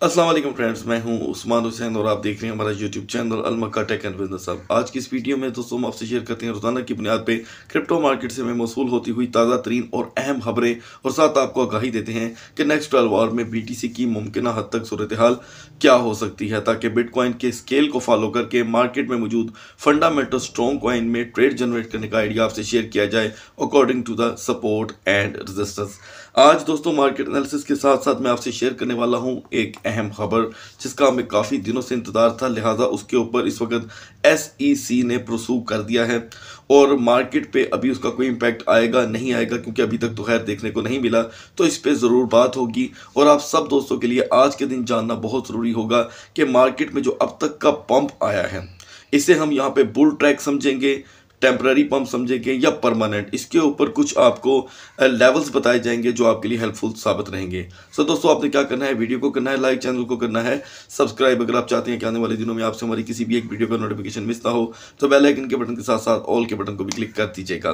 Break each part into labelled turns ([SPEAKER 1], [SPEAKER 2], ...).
[SPEAKER 1] Aslam friends, मैं हूँ उस्मान हुसैन और आप देख रहे हैं हमारा यूट्यूब चैनल अलमका टेक एंड बिज़नेस अब आज की इस वीडियो में दोस्तों हम आपसे शेयर करते हैं रोज़ाना की बुनियाद पे क्रिप्टो मार्केट से में मौसू होती हुई ताज़ा तरीन और अहम खबरें और साथ आपको आगाही देते हैं कि नेक्स्ट ट्वेल्व आवर में BTC की मुमकिन हद तक सूरत हाल क्या हो सकती है, ताकि बिटकॉइन के स्केल को फॉलो करके मार्केट में मौजूद फंडामेंटल स्ट्रॉन्ग कॉइन में ट्रेड जनरेट करने का आइडिया आपसे शेयर किया जाए according to the support and resistance आज दोस्तों मार्केट एनालिसिस के साथ साथ मैं आपसे शेयर करने वाला हूँ एक अहम खबर, जिसका हमें काफ़ी दिनों से इंतज़ार था, लिहाजा उसके ऊपर इस वक्त एस e ने प्रसूव कर दिया है। और मार्केट पे अभी उसका कोई इम्पैक्ट आएगा, नहीं आएगा, क्योंकि अभी तक तो खैर देखने को नहीं मिला तो इस पर ज़रूर बात होगी। और आप सब दोस्तों के लिए आज के दिन जानना बहुत ज़रूरी होगा कि मार्केट में जो अब तक का पंप आया है, इसे हम यहाँ पे बुल ट्रैक समझेंगे। टेम्प्ररी पंप समझेंगे या परमानेंट इसके ऊपर कुछ आपको लेवल्स बताए जाएँगे जो आपके लिए हेल्पफुल साबित रहेंगे। सो so, दोस्तों आपने क्या करना है? वीडियो को करना है लाइक चैनल को करना है सब्सक्राइब अगर आप चाहते हैं कि आने वाले दिनों में आपसे हमारी किसी भी एक वीडियो का नोटिफिकेशन मिस ना हो तो बेल आइकन के बटन के साथ साथ ऑल के बटन को भी क्लिक कर दीजिएगा।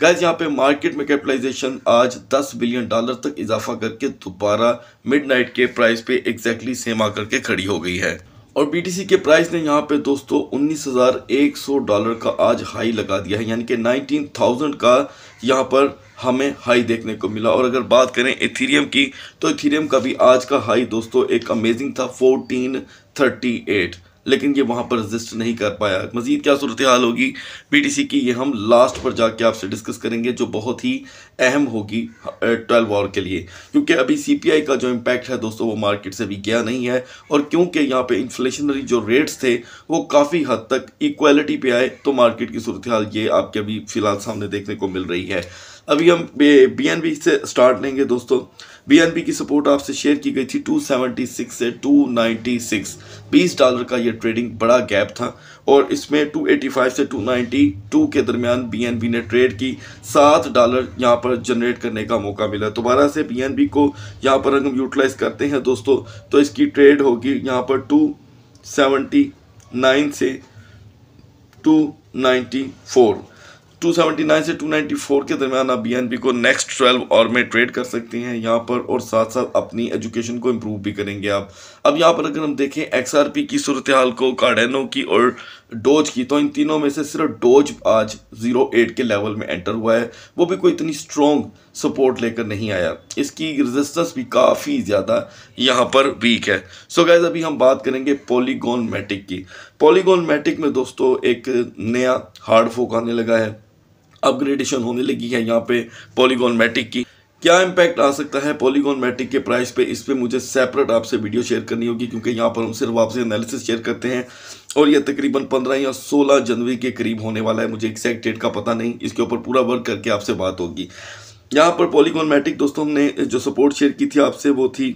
[SPEAKER 1] गैस यहाँ पे मार्केट में कैपिटलाइजेशन आज दस बिलियन डॉलर तक इजाफा करके दोबारा मिड के प्राइस पे एग्जैक्टली सेम आकर के खड़ी हो गई है। और बीटीसी के प्राइस ने यहाँ पे दोस्तों 19,100 डॉलर का आज हाई लगा दिया है यानी कि 19,000 का यहाँ पर हमें हाई देखने को मिला। और अगर बात करें एथीरियम की तो एथीरियम का भी आज का हाई दोस्तों एक अमेजिंग था 1438 लेकिन ये वहाँ पर रजिस्ट नहीं कर पाया। मजीद क्या सूरत हाल होगी पीटीसी की ये हम लास्ट पर जाके आपसे डिस्कस करेंगे, जो बहुत ही अहम होगी ट्वेल्व आवर के लिए। क्योंकि अभी सीपीआई का जो इम्पैक्ट है दोस्तों, वो मार्केट से भी गया नहीं है, और क्योंकि यहाँ पे इन्फ्लेशनरी जो रेट्स थे, वो काफ़ी हद तक इक्वलिटी पे आए तो मार्केट की सूरत हाल ये आपके अभी फ़िलहाल सामने देखने को मिल रही है। अभी हम बी से स्टार्ट लेंगे दोस्तों। बी की सपोर्ट आपसे शेयर की गई थी 276 से 296 20 डॉलर का ये ट्रेडिंग बड़ा गैप था और इसमें 285 से 292 के दरमियान बी ने ट्रेड की। सात डॉलर यहाँ पर जनरेट करने का मौका मिला। दोबारा से बी को यहाँ पर हम यूटिलाइज करते हैं दोस्तों। तो इसकी ट्रेड होगी यहाँ पर 279 से 294 279 से 294 के दरमियान आप बी को नेक्स्ट 12 और में ट्रेड कर सकते हैं यहाँ पर और साथ साथ अपनी एजुकेशन को इम्प्रूव भी करेंगे आप। अब यहाँ पर अगर हम देखें एक्सआरपी की सूरत हाल को कार्डेनो की और डोज की तो इन तीनों में से सिर्फ़ डोज आज ज़ीरो एट के लेवल में एंटर हुआ है। वो भी कोई इतनी स्ट्रॉन्ग सपोर्ट लेकर नहीं आया। इसकी रेजिस्टेंस भी काफ़ी ज़्यादा यहाँ पर वीक है। सो so गैस अभी हम बात करेंगे पॉलीगोन मैटिक की। पॉलीगोन मैटिक में दोस्तों एक नया हार्ड फोक आने लगा है। अपग्रेडेशन होने लगी है यहाँ पे पॉलीगॉन मैटिक की। क्या इम्पैक्ट आ सकता है पॉलीगॉन मैटिक के प्राइस पे? इस पर मुझे सेपरेट आपसे वीडियो शेयर करनी होगी क्योंकि यहाँ पर हम सिर्फ़ आपसे एनालिसिस शेयर करते हैं और ये तकरीबन 15 या 16 जनवरी के करीब होने वाला है। मुझे एक्जैक्ट डेट का पता नहीं। इसके ऊपर पूरा वर्क करके आपसे बात होगी। यहाँ पर पॉलीगॉन मैटिक दोस्तों हमने जो सपोर्ट शेयर की थी आपसे वो थी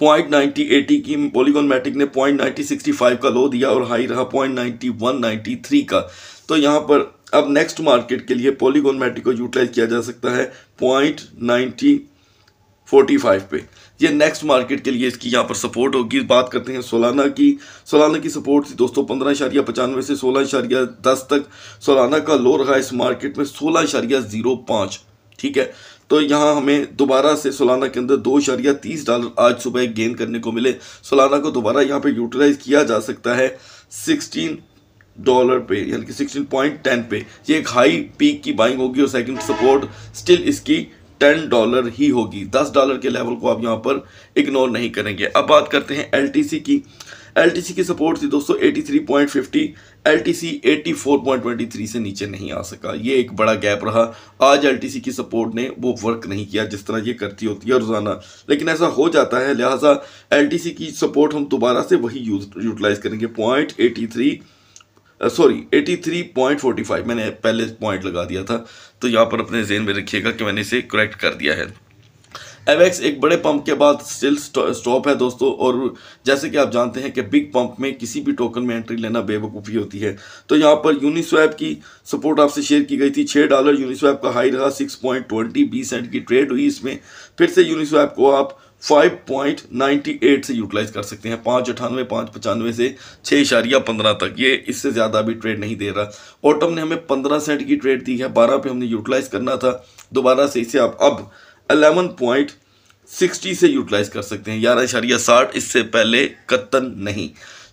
[SPEAKER 1] पॉइंट नाइन्टी एटी की। पॉलीगॉन मैटिक ने पॉइंट नाइन्टी सिक्सटी फाइव का लो दिया और हाई रहा point ninety one ninety three का। तो यहाँ पर अब नेक्स्ट मार्केट के लिए पॉलीगोन मैट्रिक को यूटिलाइज किया जा सकता है पॉइंट नाइन्टी फोर्टी फाइव पे। ये नेक्स्ट मार्केट के लिए इसकी यहाँ पर सपोर्ट होगी। बात करते हैं सोलाना की। सोलाना की सपोर्ट थी दोस्तों पंद्रह इशारिया पचानवे से सोलह इशारिया दस तक। सोलाना का लो रहा इस मार्केट में सोलह इशारिया ज़ीरो पाँच, ठीक है? तो यहाँ हमें दोबारा से सोलाना के अंदर दो इशारिया तीस डॉलर आज सुबह गेन करने को मिले। सोलाना को दोबारा यहाँ पर यूटिलाइज किया जा सकता है सिक्सटीन डॉलर पे, यानी कि सिक्सटीन पॉइंट टेन पे। ये एक हाई पीक की बाइंग होगी और सेकंड सपोर्ट स्टिल इसकी टेन डॉलर ही होगी। दस डॉलर के लेवल को आप यहाँ पर इग्नोर नहीं करेंगे। अब बात करते हैं एलटीसी की। एलटीसी की सपोर्ट थी दोस्तों eighty three point fifty L T C नीचे नहीं आ सका। ये एक बड़ा गैप रहा। आज एल टी सी की सपोर्ट ने वो वर्क नहीं किया जिस तरह ये करती होती है रोज़ाना। लेकिन ऐसा हो जाता है, लिहाजा सी की सपोर्ट हम दोबारा से वही यूज़ यूटिलाइज करेंगे। Point eighty sorry eighty three point forty five मैंने पहले पॉइंट लगा दिया था तो यहाँ पर अपने जेन में रखिएगा कि मैंने इसे करेक्ट कर दिया है। एवेक्स एक बड़े पंप के बाद स्टिल स्टॉप है दोस्तों, और जैसे कि आप जानते हैं कि बिग पंप में किसी भी टोकन में एंट्री लेना बेवकूफ़ी होती है। तो यहाँ पर यूनिस्वैप की सपोर्ट आपसे शेयर की गई थी छः डॉलर यूनिस्वैप का हाई रहा सिक्स पॉइंट ट्वेंटी बीस सेंट की ट्रेड हुई इसमें। फिर से यूनिस्वैप को आप 5.98 से यूटिलाइज कर सकते हैं। पाँच अठानवे, पाँच पचानवे से छः इशारिया पंद्रह तक। ये इससे ज़्यादा अभी ट्रेड नहीं दे रहा। ऑटम ने हमें पंद्रह सेंट की ट्रेड दी है। बारह पे हमने यूटिलाइज करना था। दोबारा से इसे आप अब अलेवन पॉइंट सिक्सटी से यूटिलाइज कर सकते हैं। ग्यारह इशारिया साठ, इससे पहले कत्तन नहीं।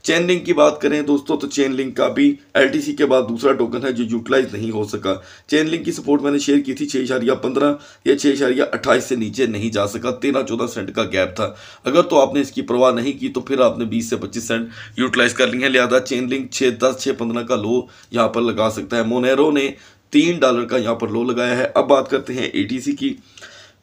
[SPEAKER 1] चेन लिंक की बात करें दोस्तों तो चेन लिंक का भी एल के बाद दूसरा टोकन है जो यूटिलाइज नहीं हो सका। चेन लिंक की सपोर्ट मैंने शेयर की थी छः इशारिया पंद्रह या छः इशारिया अट्ठाईस से नीचे नहीं जा सका, तेरह चौदह सेंट का गैप था। अगर तो आपने इसकी परवाह नहीं की तो फिर आपने बीस से पच्चीस सेंट यूटिलाइज कर ली है। लिहाजा चेन लिंक छः दस छः पंद्रह का लो यहाँ पर लगा सकता है। मोनेरो ने तीन डॉलर का यहाँ पर लो लगाया है। अब बात करते हैं एटीसी की।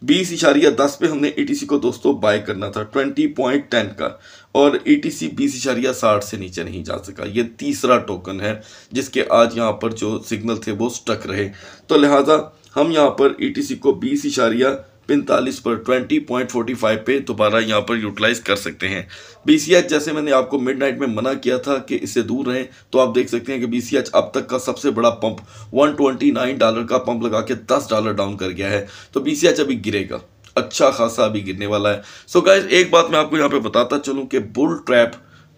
[SPEAKER 1] बीस इशारिया दस पे हमने ई को दोस्तों बाय करना था ट्वेंटी पॉइंट टेन का। और ई टी सी बीस इशारिया साठ से नीचे नहीं जा सका। ये तीसरा टोकन है, जिसके आज यहाँ पर जो सिग्नल थे वो स्टक रहे। तो लिहाजा, हम यहाँ पर ई टी सी को बीस इशारिया पैंतालीस पर ट्वेंटी पॉइंट फोर्टी फाइव पे दोबारा यहाँ पर यूटिलाइज कर सकते हैं। बी सी एच जैसे मैंने आपको मिड नाइट में मना किया था कि इससे दूर रहें तो आप देख सकते हैं कि बी सी एच अब तक का सबसे बड़ा pump one twenty nine dollar का पंप लगा के दस डॉलर डाउन कर गया है। तो बी सी एच अभी गिरेगा। अच्छा खासा अभी गिरने वाला है। सो so गाइज़ एक बात मैं आपको यहाँ पे बताता चलूँ कि बुल ट्रैप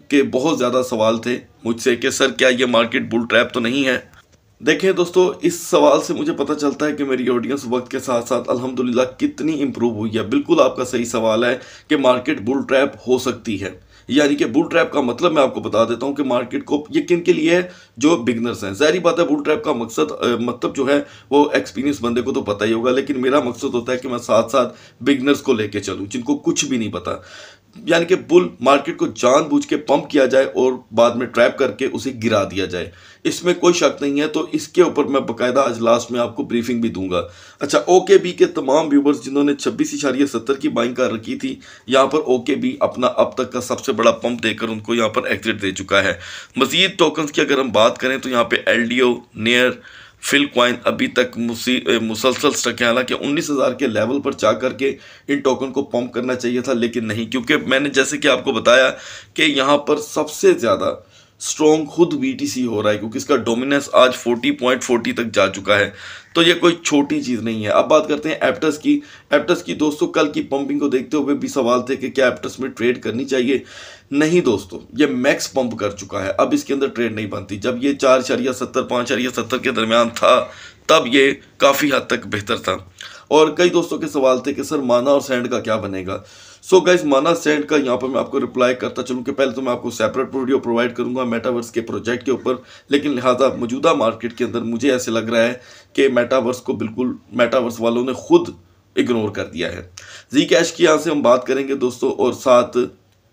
[SPEAKER 1] के बहुत ज़्यादा सवाल थे मुझसे कि, सर, क्या ये मार्केट बुल ट्रैप तो नहीं है? देखें दोस्तों, इस सवाल से मुझे पता चलता है कि मेरी ऑडियंस वक्त के साथ साथ अल्हम्दुलिल्लाह कितनी इंप्रूव हुई है। बिल्कुल आपका सही सवाल है कि मार्केट बुल ट्रैप हो सकती है। यानी कि बुल ट्रैप का मतलब मैं आपको बता देता हूँ कि मार्केट को ये किन के लिए है? जो बिगनर्स हैं। जहरी बात है बुल ट्रैप का मकसद मतलब जो है, वो एक्सपीरियंस बंदे को तो पता ही होगा, लेकिन मेरा मकसद होता है कि मैं साथ साथ बिगनर्स को लेके चलूँ, जिनको कुछ भी नहीं पता। यानी कि बुल मार्केट को जानबूझ के पंप किया जाए और बाद में ट्रैप करके उसे गिरा दिया जाए। इसमें कोई शक नहीं है तो इसके ऊपर मैं बकायदा आज लास्ट में आपको ब्रीफिंग भी दूँगा। अच्छा ओके बी के तमाम व्यूवर्स जिन्होंने छब्बीस इशारिया सत्तर की बाइंग कर रखी थी, यहाँ पर ओके बी अपना अब तक का सबसे बड़ा पंप देकर उनको यहाँ पर एग्जिट दे चुका है। मजीद टोकन्स की अगर हम बात करें तो यहाँ पर L D O NEAR Filecoin अभी तक मुसलसल स्टक है। हालाँकि उन्नीस हज़ार के लेवल पर जा करके इन टोकन को पम्प करना चाहिए था, लेकिन नहीं, क्योंकि मैंने जैसे कि आपको बताया कि यहाँ पर सबसे ज़्यादा स्ट्रॉन्ग खुद सी हो रहा है, क्योंकि इसका डोमिनेंस आज 40.40 तक जा चुका है। तो ये कोई छोटी चीज़ नहीं है। अब बात करते हैं एप्टस की। एप्टस की दोस्तों, कल की पंपिंग को देखते हुए भी सवाल थे कि क्या एप्टस में ट्रेड करनी चाहिए? नहीं दोस्तों, ये मैक्स पंप कर चुका है। अब इसके अंदर ट्रेड नहीं बनती। जब ये चार शरिया सत्तर, पाँच शरिया सत्तर के दरमियान था, तब ये काफ़ी हद तक बेहतर था। और कई दोस्तों के सवाल थे कि, सर, माना और सैंड का क्या बनेगा? सो so गाइज़ माना, सेंड का यहाँ पर मैं आपको रिप्लाई करता चलूँ कि पहले तो मैं आपको सेपरेट वीडियो प्रोवाइड करूँगा मेटावर्स के प्रोजेक्ट के ऊपर, लेकिन लिहाजा मौजूदा मार्केट के अंदर मुझे ऐसे लग रहा है कि मेटावर्स को बिल्कुल मेटावर्स वालों ने खुद इग्नोर कर दिया है। जी कैश की यहाँ से हम बात करेंगे दोस्तों और साथ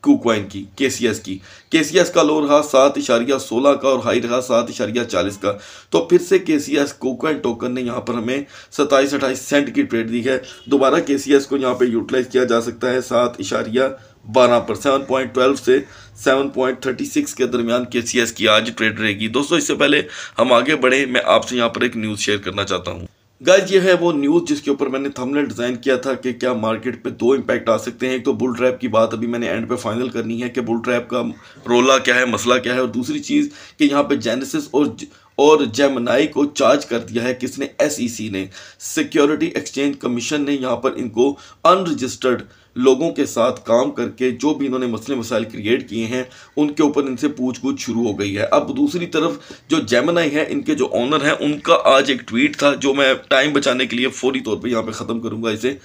[SPEAKER 1] कुकवाइन की के की के का लो रहा सात इशारिया सोलह का और हाई रहा सात इशारिया चालीस का। तो फिर से के सी एस कुकवाइन टोकन ने यहाँ पर हमें सत्ताईस अट्ठाईस सेंट की ट्रेड दी है। दोबारा के सी एस को यहाँ पे यूटिलाइज किया जा सकता है सात इशारिया बारह पर। सेवन पॉइंट ट्वेल्व से सेवन पॉइंट थर्टी सिक्स के दरमियान के सी एस की आज ट्रेड रहेगी। दोस्तों, इससे पहले हम आगे बढ़ें। मैं आपसे यहाँ पर एक न्यूज़ शेयर करना चाहता हूँ। गाइज़ ये है, वो न्यूज़ जिसके ऊपर मैंने थंबनेल डिज़ाइन किया था कि क्या मार्केट पे दो इम्पैक्ट आ सकते हैं। एक तो बुल ट्रैप की बात अभी मैंने एंड पे फाइनल करनी है कि बुल ट्रैप का रोला क्या है, मसला क्या है, और दूसरी चीज़ कि यहाँ पे जेनेसिस और और जेमनाई को चार्ज कर दिया है किसने? एसईसी e ने। सिक्योरिटी एक्सचेंज कमीशन ने यहाँ पर इनको अनरजिस्टर्ड लोगों के साथ काम करके जो भी इन्होंने मसले मसाइल क्रिएट किए हैं, उनके ऊपर इनसे पूछ पूछ शुरू हो गई है। अब दूसरी तरफ़ जो जेमनाई है, इनके जो ऑनर हैं, उनका आज एक ट्वीट था, जो मैं टाइम बचाने के लिए फौरी तौर पर यहाँ पर ख़त्म करूँगा इसे।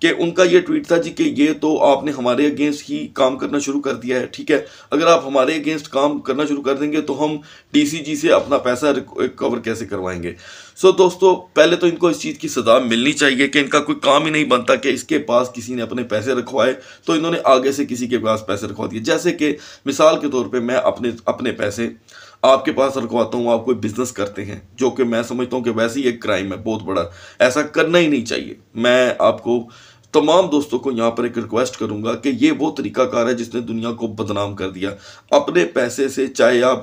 [SPEAKER 1] कि उनका ये ट्वीट था जी कि ये तो आपने हमारे अगेंस्ट ही काम करना शुरू कर दिया है ठीक है? अगर आप हमारे अगेंस्ट काम करना शुरू कर देंगे तो हम डीसीजी से अपना पैसा कवर कैसे करवाएँगे? सो so, दोस्तों पहले तो इनको इस चीज़ की सजा मिलनी चाहिए कि इनका कोई काम ही नहीं बनता कि इसके पास किसी ने अपने पैसे रखवाए तो इन्होंने आगे से किसी के पास पैसे रखवा दिए। जैसे कि मिसाल के तौर पर मैं अपने अपने पैसे आपके पास रखवाता हूँ, आप कोई बिज़नेस करते हैं, जो कि मैं समझता हूँ कि वैसे ही एक क्राइम है, बहुत बड़ा। ऐसा करना ही नहीं चाहिए। मैं आपको, तमाम दोस्तों को यहाँ पर एक रिक्वेस्ट करूँगा कि ये वो तरीकाकार है जिसने दुनिया को बदनाम कर दिया। अपने पैसे से चाहे आप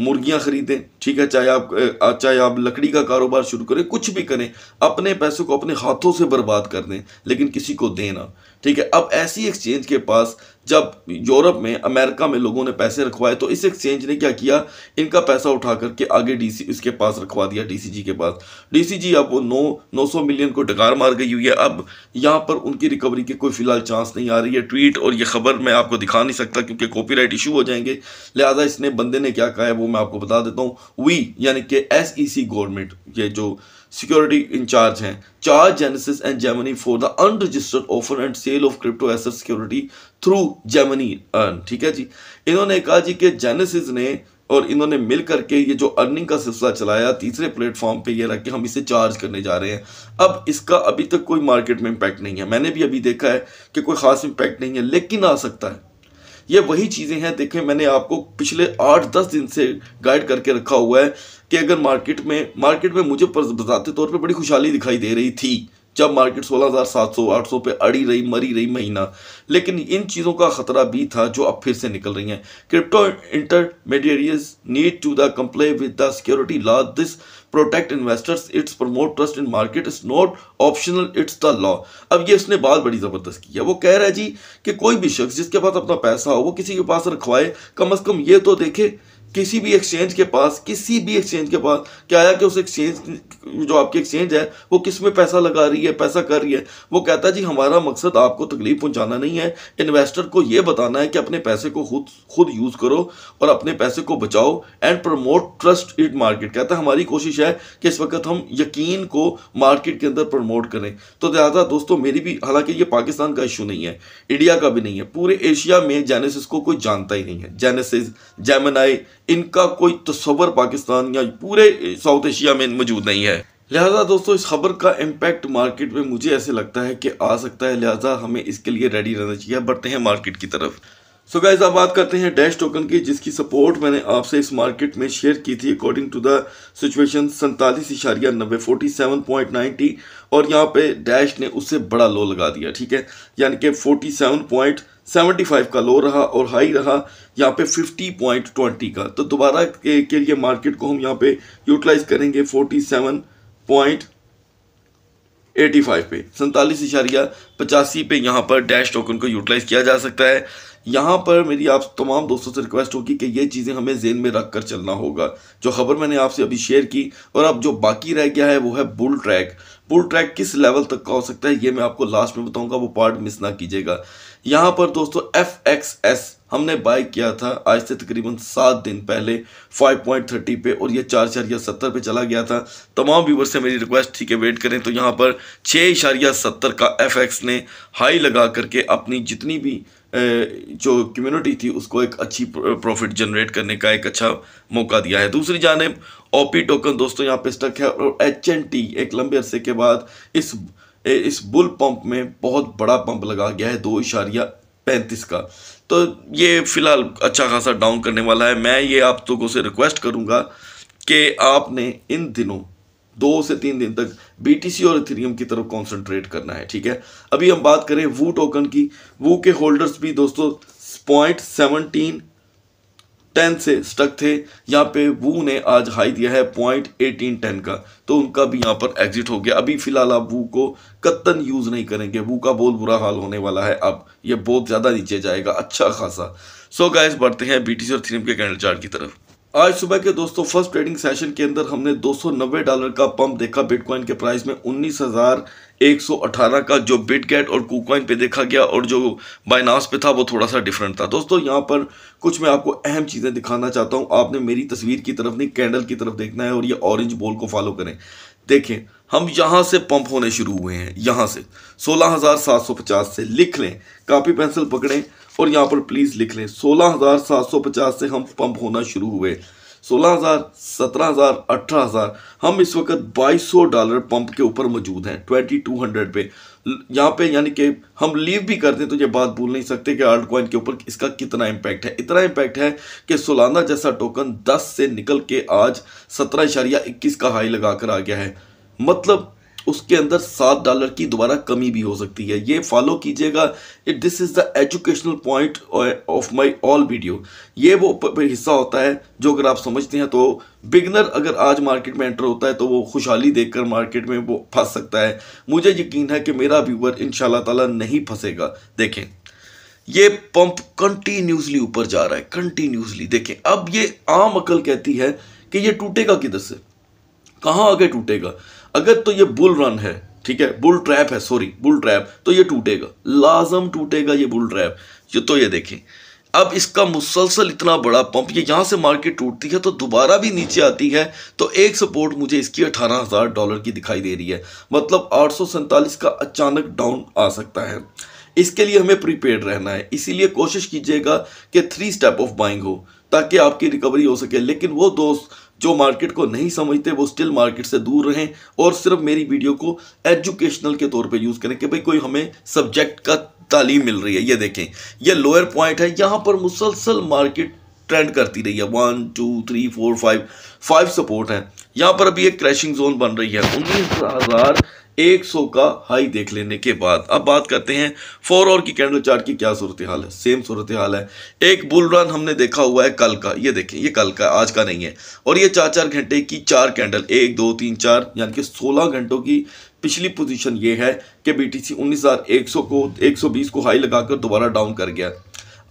[SPEAKER 1] मुर्गियाँ ख़रीदें, ठीक है, चाहे आप चाहे आप लकड़ी का कारोबार शुरू करें, कुछ भी करें, अपने पैसों को अपने हाथों से बर्बाद कर दें, लेकिन किसी को देना ठीक है। अब ऐसी एक्सचेंज के पास जब यूरोप में, अमेरिका में लोगों ने पैसे रखवाए तो इस एक्सचेंज ने क्या किया? इनका पैसा उठा करके आगे डीसी इसके पास रखवा दिया डीसीजी के पास। डीसीजी अब वो नौ नौ सौ मिलियन को डकार मार गई हुई है। अब यहाँ पर उनकी रिकवरी के कोई फ़िलहाल चांस नहीं आ रही है। ट्वीट और ये खबर मैं आपको दिखा नहीं सकता क्योंकि कॉपीराइट इशू हो जाएँगे। लिहाजा इसने बंदे ने क्या कहा है वो मैं आपको बता देता हूँ। वी यानी कि एस गवर्नमेंट ये जो सिक्योरिटी इंचार्ज हैं। Charge Genesis and Gemini for the unregistered offer and sale of crypto asset security through Gemini Earn, ठीक है जी? इन्होंने कहा जी कि जेनेसिस ने और इन्होंने मिल करके ये जो अर्निंग का सिलसिला चलाया, तीसरे प्लेटफॉर्म पे ये रख के हम इसे चार्ज करने जा रहे हैं। अब इसका अभी तक कोई मार्केट में इम्पैक्ट नहीं है। मैंने भी अभी देखा है कि कोई ख़ास इम्पैक्ट नहीं है, लेकिन आ सकता है। ये वही चीज़ें हैं, देखें, मैंने आपको पिछले आठ दस दिन से गाइड करके रखा हुआ है कि अगर मार्केट में मार्केट में मुझे बताते तौर पे बड़ी खुशहाली दिखाई दे रही थी, जब मार्केट सोलह हज़ार सात सौ, आठ सौ पे अड़ी रही, मरी रही महीना। लेकिन इन चीज़ों का खतरा भी था जो अब फिर से निकल रही हैं। Crypto intermediaries need to the comply with the security law this protect investors it's promote trust in market is not optional it's the law अब ये इसने बात बड़ी ज़बरदस्त की है। वो कह रहा है जी कि कोई भी शख्स जिसके पास अपना पैसा हो, वो किसी के पास रखवाए, कम अज़ कम ये तो देखे किसी भी एक्सचेंज के पास, किसी भी एक्सचेंज के पास, क्या है कि उस एक्सचेंज जो आपकी एक्सचेंज है, वो किसमें पैसा लगा रही है, पैसा कर रही है? वो कहता है, जी, हमारा मकसद आपको तकलीफ़ पहुंचाना नहीं है। इन्वेस्टर को ये बताना है कि अपने पैसे को खुद खुद यूज़ करो और अपने पैसे को बचाओ and promote trust it market कहता है, हमारी कोशिश है कि इस वक्त हम यकीन को मार्केट के अंदर प्रमोट करें। तो लिहाजा दोस्तों, मेरी भी, हालाँकि ये पाकिस्तान का इशू नहीं है इंडिया का भी नहीं है। पूरे एशिया में जेनेसिस को कोई जानता ही नहीं है। जेनेसिस जेमनाई इनका कोई तस्वर पाकिस्तान या पूरे साउथ एशिया में मौजूद नहीं है। लिहाजा दोस्तों, इस खबर का इम्पैक्ट मार्केट में मुझे ऐसे लगता है कि आ सकता है, लिहाजा हमें इसके लिए रेडी रहना चाहिए। बढ़ते हैं मार्केट की तरफ़। सो so गाइज़ अब बात करते हैं डैश टोकन की, जिसकी सपोर्ट मैंने आपसे इस मार्केट में शेयर की थी अकॉर्डिंग टू द सिचुएशन सैंतालीस इशारिया नब्बे फोर्टी सेवन पॉइंट नाइन्टी और यहाँ पे डैश ने उससे बड़ा लो लगा दिया, ठीक है? यानी कि forty seven point seventy five का लो रहा और हाई रहा यहाँ पे फिफ्टी पॉइंट ट्वेंटी का। तो दोबारा के, के लिए मार्केट को हम यहाँ पे यूटिलाइज करेंगे forty seven point eighty five पे। सैंतालीस इशारिया पचासी पे यहाँ पर डैश टोकन को यूटिलाइज किया जा सकता है। यहाँ पर मेरी आप तमाम दोस्तों से रिक्वेस्ट होगी कि ये चीज़ें हमें जेन में रख कर चलना होगा। जो खबर मैंने आपसे अभी शेयर की और अब जो बाकी रह गया है वो है बुल ट्रैक बुल ट्रैक किस लेवल तक का हो सकता है, ये मैं आपको लास्ट में बताऊँगा, वो पार्ट मिस ना कीजिएगा। यहाँ पर दोस्तों एफ़ एक्स एस हमने बाय किया था, आज से तकरीबन सात दिन पहले 5.30 पे और ये चार इशारिया सत्तर पे चला गया था। तमाम व्यूवर से मेरी रिक्वेस्ट थी कि वेट करें तो यहाँ पर छः इशारिया सत्तर का एफ़ एक्स ने हाई लगा करके अपनी जितनी भी जो कम्युनिटी थी, उसको एक अच्छी प्रॉफिट जनरेट करने का एक अच्छा मौका दिया है। दूसरी जानब ओपी टोकन दोस्तों, यहाँ पे स्टक है और एच टी एक लंबे अरसे के बाद इस इस बुल पंप में बहुत बड़ा पंप लगा गया है, दो इशारिया पैंतीस का। तो ये फ़िलहाल अच्छा खासा डाउन करने वाला है। मैं ये आप लोगों से रिक्वेस्ट करूँगा कि आपने इन दिनों, दो से तीन दिन तक बीटीसी और इथेरियम की तरफ़ कंसंट्रेट करना है, ठीक है? अभी हम बात करें वू टोकन की। वू के होल्डर्स भी दोस्तों पॉइंट सेवनटीन टेन से स्टक थे। यहाँ पे वू ने आज हाई दिया है पॉइंट एटीन टेन का। तो उनका भी यहाँ पर एग्जिट हो गया। अभी फ़िलहाल आप वू को कत्तन यूज़ नहीं करेंगे। वू का बहुत बुरा हाल होने वाला है। अब ये बहुत ज़्यादा नीचे जाएगा। अच्छा खासा। सो so गाइस बढ़ते हैं बीटीसी और थ्रीम के कैंडल चार्ट की तरफ़। आज सुबह के दोस्तों फ़र्स्ट ट्रेडिंग सेशन के अंदर हमने 290 डॉलर का पंप देखा। बिटकॉइन के प्राइस में 19,118 का जो बिटगेट और कुकॉइन पे देखा गया और जो बाइनास पे था वो थोड़ा सा डिफरेंट था। दोस्तों यहाँ पर कुछ मैं आपको अहम चीज़ें दिखाना चाहता हूँ। आपने मेरी तस्वीर की तरफ़ नहीं कैंडल की तरफ़ देखना है और ये ऑरेंज बॉल को फॉलो करें। देखें हम यहाँ से पंप होने शुरू हुए हैं यहाँ से। 16,750 से लिख लें कापी पेंसिल पकड़ें और यहाँ पर प्लीज़ लिख लें 16,750 से हम पंप होना शुरू हुए। 16,000, 17,000, 18,000 हम इस वक्त 2200 डॉलर पंप के ऊपर मौजूद हैं 2200 पे। यहाँ पे यानी कि हम लीव भी करते हैं तो ये बात भूल नहीं सकते कि आर्ट कॉइन के ऊपर इसका कितना इम्पैक्ट है। इतना इम्पैक्ट है कि सोलाना जैसा टोकन 10 से निकल के आज सत्रह इशारिया इक्कीस का हाई लगा कर आ गया है। मतलब उसके अंदर सात डॉलर की दोबारा कमी भी हो सकती है। ये फॉलो कीजिएगा। This is the educational point of my all video ये वो हिस्सा होता है, जो अगर आप समझते हैं तो बिगनर अगर आज मार्केट में एंटर होता है तो वो खुशहाली देखकर मार्केट में वो फंस सकता है। मुझे यकीन है कि मेरा व्यूवर इन ताला नहीं फंसेगा। देखें, ये पंप कंटिन्यूसली ऊपर जा रहा है कंटिन्यूसली देखें, अब ये आम अकल कहती है कि ये टूटेगा किधर से? कहाँ आगे टूटेगा? अगर तो ये बुल रन है, ठीक है? बुल ट्रैप है सॉरी बुल ट्रैप तो ये टूटेगा। लाजम टूटेगा ये बुल ट्रैप ये तो ये देखें। अब इसका मुसलसल इतना बड़ा पंप ये यहाँ से मार्केट टूटती है तो दोबारा भी नीचे आती है तो एक सपोर्ट मुझे इसकी अठारह हज़ार डॉलर की दिखाई दे रही है। मतलब आठ सौ सैंतालीस का अचानक डाउन आ सकता है। इसके लिए हमें प्रीपेड रहना है। इसीलिए कोशिश कीजिएगा कि थ्री स्टेप ऑफ़ बाइंग हो, ताकि आपकी रिकवरी हो सके। लेकिन वो दोस्त जो मार्केट को नहीं समझते, वो स्टिल मार्केट से दूर रहें और सिर्फ़ मेरी वीडियो को एजुकेशनल के तौर पे यूज़ करें कि भाई कोई हमें सब्जेक्ट का तालीम मिल रही है, ये देखें। ये लोअर पॉइंट है, यहाँ पर मुसलसल मार्केट ट्रेंड करती रही है। One two three four five five support है। यहाँ पर अभी एक क्रैशिंग जोन बन रही है। उन्नीस हज़ार एक सौ का हाई देख लेने के बाद। अब बात करते हैं फोर और की कैंडल चार्ट की क्या सूरत हाल है। सेम सूरत हाल है। एक बुल रन हमने देखा हुआ है कल का। ये देखें, ये कल का, आज का नहीं है। और ये चार चार घंटे की चार कैंडल, एक, दो, तीन, चार, यानी कि सोलह घंटों की पिछली पोजीशन ये है कि बीटीसी 19100 को 120 को हाई लगाकर दोबारा डाउन कर गया।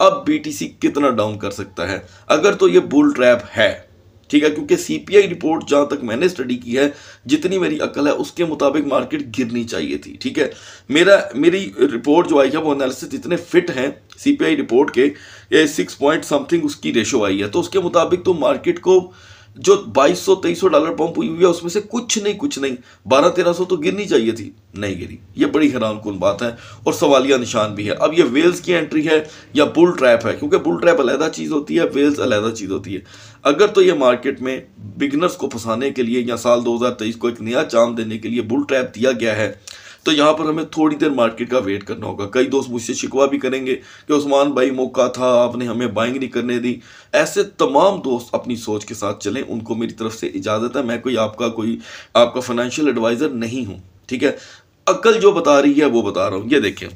[SPEAKER 1] अब बीटीसी कितना डाउन कर सकता है? अगर तो ये बुल ट्रैप है। ठीक है, क्योंकि सीपीआई रिपोर्ट जहाँ तक मैंने स्टडी की है, जितनी मेरी अकल है, उसके मुताबिक मार्केट गिरनी चाहिए थी, ठीक है? मेरा, मेरी रिपोर्ट जो आई है, वो एनालिसिस इतने फिट हैं सीपीआई रिपोर्ट के सिक्स पॉइंट समथिंग उसकी रेशो आई है तो उसके मुताबिक तो मार्केट को जो 2200 2300 डॉलर पंप हुई हुई है, उसमें से कुछ नहीं कुछ नहीं। 12 1300 तो गिरनी चाहिए थी, नहीं गिरी। ये बड़ी हैरान कन बात है और सवालिया निशान भी है। अब ये वेल्स की एंट्री है या बुल ट्रैप है? क्योंकि बुल ट्रैप अलहदा चीज़ होती है, वेल्स अलहदा चीज़ होती है। अगर तो ये मार्केट में बिगनर्स को फंसाने के लिए या साल दो हज़ार तेईस को एक नया चाँद देने के लिए बुल ट्रैप दिया गया है तो यहाँ पर हमें थोड़ी देर मार्केट का वेट करना होगा। कई दोस्त मुझसे शिकवा भी करेंगे कि उस्मान भाई मौका था, आपने हमें बाइंग नहीं करने दी। ऐसे तमाम दोस्त अपनी सोच के साथ चलें, उनको मेरी तरफ़ से इजाज़त है। मैं कोई आपका कोई, आपका फाइनेंशियल एडवाइज़र नहीं हूँ, ठीक है? अक्ल जो बता रही है, वो बता रहा हूँ। ये देखें,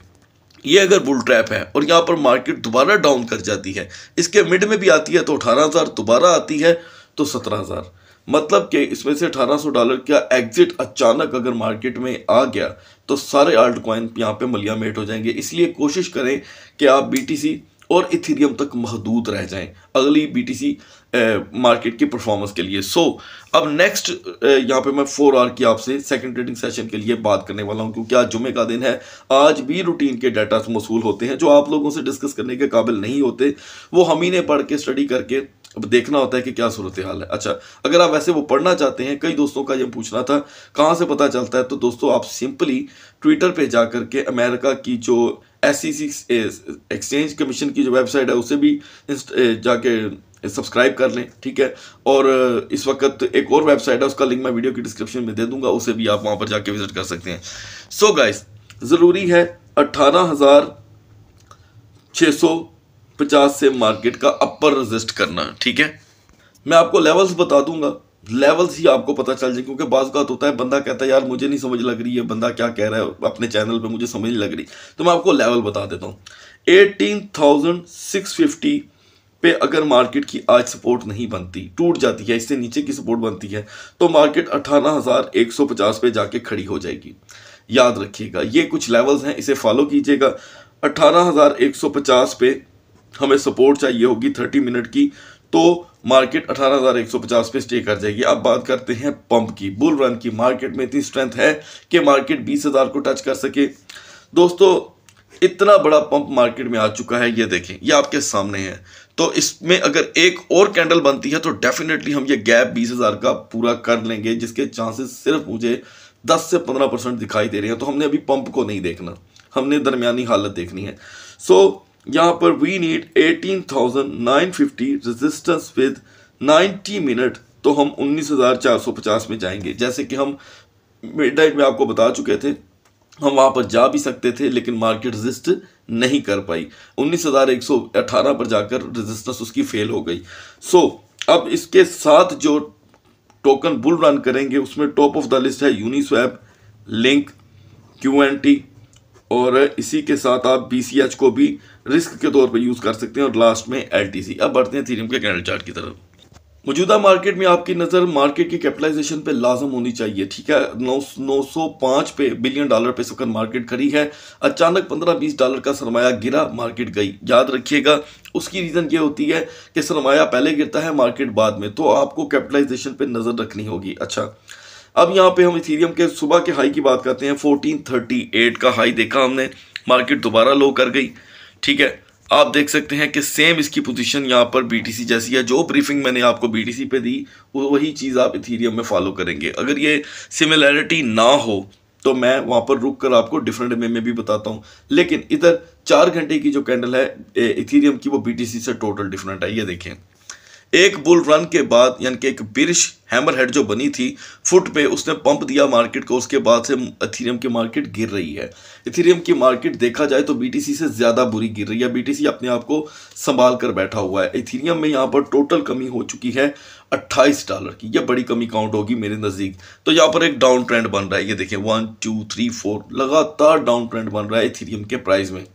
[SPEAKER 1] ये अगर बुल ट्रैप है और यहाँ पर मार्केट दोबारा डाउन कर जाती है, इसके मिड में भी आती है तो अठारह हज़ार, दोबारा आती है तो सत्रह हज़ार। मतलब कि इसमें से 1800 डॉलर का एग्जिट अचानक अगर मार्केट में आ गया तो सारे आल्ट कॉइन यहाँ पे मलिया मेट हो जाएँगे। इसलिए कोशिश करें कि आप बीटीसी और इथीरियम तक महदूद रह जाएँ अगली बीटीसी मार्केट की परफॉर्मेंस के लिए। सो so, अब नेक्स्ट यहाँ पे मैं फोर आर की आपसे सेकंड ट्रेडिंग सेशन के लिए बात करने वाला हूँ क्योंकि आज जुमे का दिन है। आज भी रूटीन के डाटा मसूल होते हैं जो आप लोगों से डिस्कस करने के काबिल नहीं होते। वो हम ही ने पढ़ के स्टडी करके अब देखना होता है कि क्या सूरत हाल है। अच्छा अगर आप वैसे वो पढ़ना चाहते हैं, कई दोस्तों का ये पूछना था, कहाँ से पता चलता है? तो दोस्तों, आप सिंपली ट्विटर पे जा करके अमेरिका की जो S C C exchange commission की जो वेबसाइट है, उसे भी जाके सब्सक्राइब कर लें, ठीक है? और, इस वक्त एक और वेबसाइट है, उसका लिंक मैं वीडियो की डिस्क्रिप्शन में दे दूँगा, उसे भी आप वहाँ पर जाके विज़िट कर सकते हैं। सो so गाइस ज़रूरी है अट्ठारह हज़ार छः सौ पचास से मार्केट का अपर रजिस्ट करना, ठीक है? मैं आपको लेवल्स बता दूँगा। लेवल्स ही आपको पता चल जाए क्योंकि बाज बात होता है, बंदा कहता है, यार, मुझे नहीं समझ लग रही है, बंदा क्या कह रहा है, अपने चैनल पे मुझे समझ नहीं लग रही। तो मैं आपको लेवल बता देता हूँ। एटीन थाउज़ेंड सिक्स फिफ्टी पे अगर मार्केट की आज सपोर्ट नहीं बनती, टूट जाती है, इससे नीचे की सपोर्ट बनती है तो मार्केट अठारह हज़ार एक सौ पचास पे जाके खड़ी हो जाएगी। याद रखिएगा, ये कुछ लेवल्स हैं, इसे फॉलो कीजिएगा। अठारह हज़ार एक सौ पचास पे हमें सपोर्ट चाहिए होगी थर्टी मिनट की तो मार्केट 18,150 पे स्टे कर जाएगी। अब बात करते हैं पंप की बुल रन की। मार्केट में इतनी स्ट्रेंथ है कि मार्केट 20,000 को टच कर सके। दोस्तों इतना बड़ा पंप मार्केट में आ चुका है ये देखें ये आपके सामने है। तो इसमें अगर एक और कैंडल बनती है तो डेफिनेटली हम ये गैप बीस हज़ार का पूरा कर लेंगे जिसके चांसेस सिर्फ़ मुझे 10 से 15 परसेंट दिखाई दे रहे हैं। तो हमने अभी पंप को नहीं देखना हमने दरमियानी हालत देखनी है। सो so, यहाँ पर we need 18,950 resistance with 90 minute तो हम 19,450 में जाएँगे। जैसे कि हम मिड नाइट में आपको बता चुके थे हम वहाँ पर जा भी सकते थे लेकिन मार्केट रजिस्ट नहीं कर पाई। 19,118 पर जाकर रेजिस्टेंस उसकी फेल हो गई। सो so, अब इसके साथ जो टोकन बुल रन करेंगे उसमें टॉप ऑफ़ द लिस्ट है यूनिस्वैप लिंक टी और इसी के साथ आप BCH को भी रिस्क के तौर पर यूज़ कर सकते हैं और लास्ट में एलटीसी। अब बढ़ते हैं थीरम के कैंडल चार्ट की तरफ़। मौजूदा मार्केट में आपकी नज़र मार्केट की कैपिटलाइजेशन पे लाजम होनी चाहिए, ठीक है? नौ नौ सौ पाँच पे बिलियन डॉलर पे सकर मार्केट खड़ी है। अचानक पंद्रह बीस डॉलर का सरमाया गिरा मार्केट गई। याद रखिएगा, उसकी रीज़न ये होती है कि सरमाया पहले गिरता है मार्केट बाद में तो आपको कैपिटलाइजेशन पे नज़र रखनी होगी। अच्छा अब यहाँ पे हम इथीरियम के सुबह के हाई की बात करते हैं फोर्टीन थर्टी एट का हाई देखा हमने। मार्केट दोबारा लो कर गई। ठीक है? आप देख सकते हैं कि सेम इसकी पोजीशन यहाँ पर बीटीसी जैसी है। जो ब्रीफिंग मैंने आपको बीटीसी पे दी वही चीज़ आप इथीरियम में फॉलो करेंगे। अगर ये सिमिलैरिटी ना हो तो मैं वहाँ पर रुक कर आपको डिफरेंट वे में भी बताता हूँ। लेकिन इधर चार घंटे की जो कैंडल है इथीरियम की, वो बीटीसी से टोटल डिफरेंट है। ये देखें। एक बुल रन के बाद, यानी कि एक बिरिश हैमर हेड जो बनी थी फुट पे उसने पंप दिया मार्केट को, उसके बाद से इथीरियम की मार्केट गिर रही है। इथीरियम की मार्केट देखा जाए तो बीटीसी से ज़्यादा बुरी गिर रही है। बीटीसी अपने आप को संभाल कर बैठा हुआ है। इथीरियम में यहाँ पर टोटल कमी हो चुकी है 28 डॉलर की। यह बड़ी कमी काउंट होगी मेरे नज़दीक। तो यहाँ पर एक डाउन ट्रेंड बन रहा है। ये देखें वन टू थ्री फोर लगातार डाउन ट्रेंड बन रहा है इथीरियम के प्राइस में।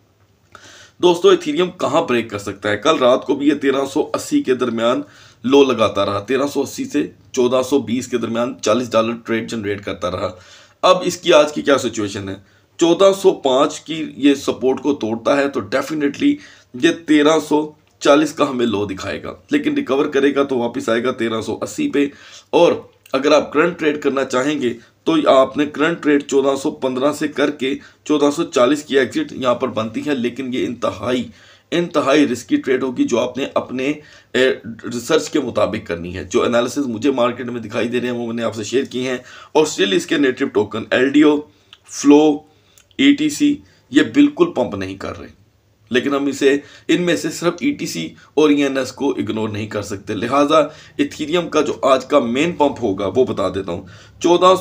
[SPEAKER 1] दोस्तों इथीरियम कहाँ ब्रेक कर सकता है? कल रात को भी ये 1380 के दरमियान लो लगाता रहा। 1380 से 1420 के दरमियान 40 डॉलर ट्रेड जनरेट करता रहा। अब इसकी आज की क्या सिचुएशन है? 1405 की ये सपोर्ट को तोड़ता है तो डेफिनेटली ये 1340 का हमें लो दिखाएगा। लेकिन रिकवर करेगा तो वापस आएगा 1380 पे। और अगर आप करंट ट्रेड करना चाहेंगे तो आपने करंट रेट 1415 से करके 1440 की एग्जिट यहाँ पर बनती है, लेकिन ये इंतहाई इंतहाई रिस्की ट्रेड होगी जो आपने अपने रिसर्च के मुताबिक करनी है। जो एनालिसिस मुझे मार्केट में दिखाई दे रहे हैं, वो मैंने आपसे शेयर किए हैं। और स्टिल इसके नेटिव टोकन एलडीओ फ्लो ई ये बिल्कुल पंप नहीं कर रहे। लेकिन हम इसे, इनमें से सिर्फ़ ई e और ई e को इग्नोर नहीं कर सकते। लिहाजा इथीरियम का जो आज का मेन पंप होगा, वो बता देता हूँ। चौदह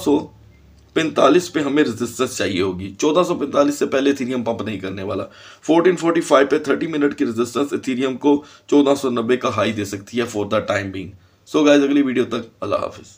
[SPEAKER 1] पैंतालीस पे हमें रेजिस्टेंस चाहिए होगी। 1445 से पहले इथीरियम पंप नहीं करने वाला। 1445 पे 30 मिनट की रेजिस्टेंस इथीरियम को 1490 का हाई दे सकती है for the time being so guys अगली वीडियो तक अल्लाह हाफिज़।